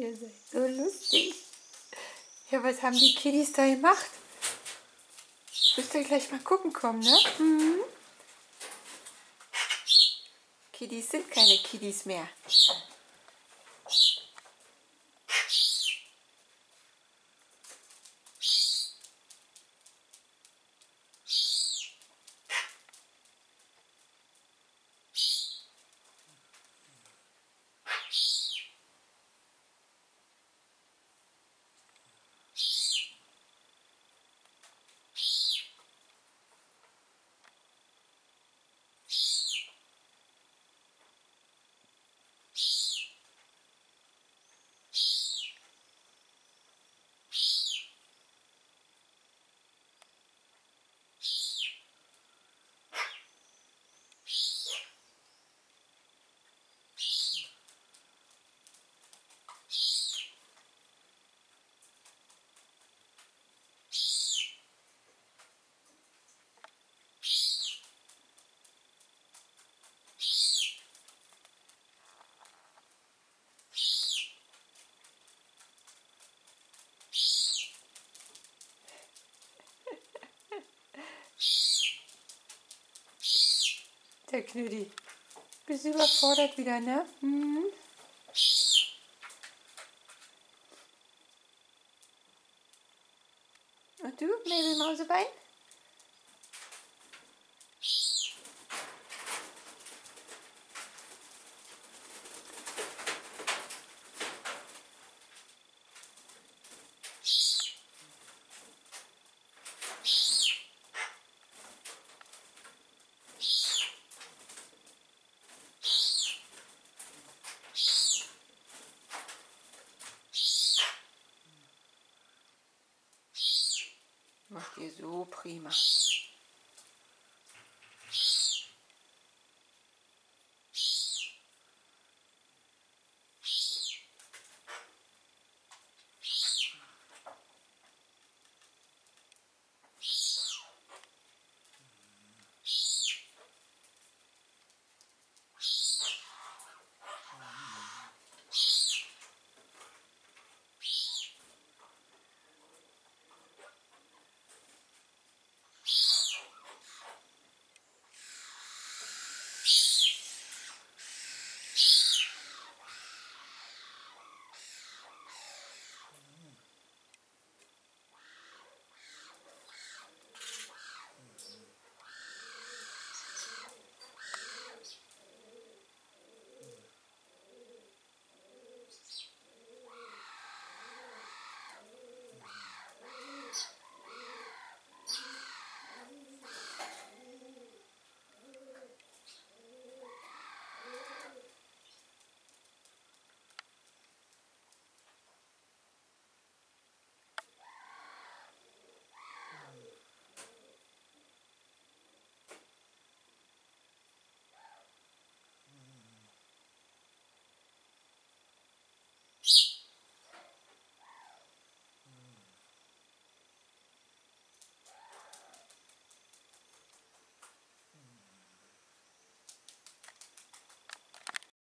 Ihr seid so lustig. Ja, was haben die Kiddies da gemacht? Müsst ihr gleich mal gucken kommen, ne? Mhm. Kiddies sind keine Kiddies mehr. Der Knüdi. Bist überfordert wieder, ne? Mhm. do, maybe marzipan. Macht ihr so prima.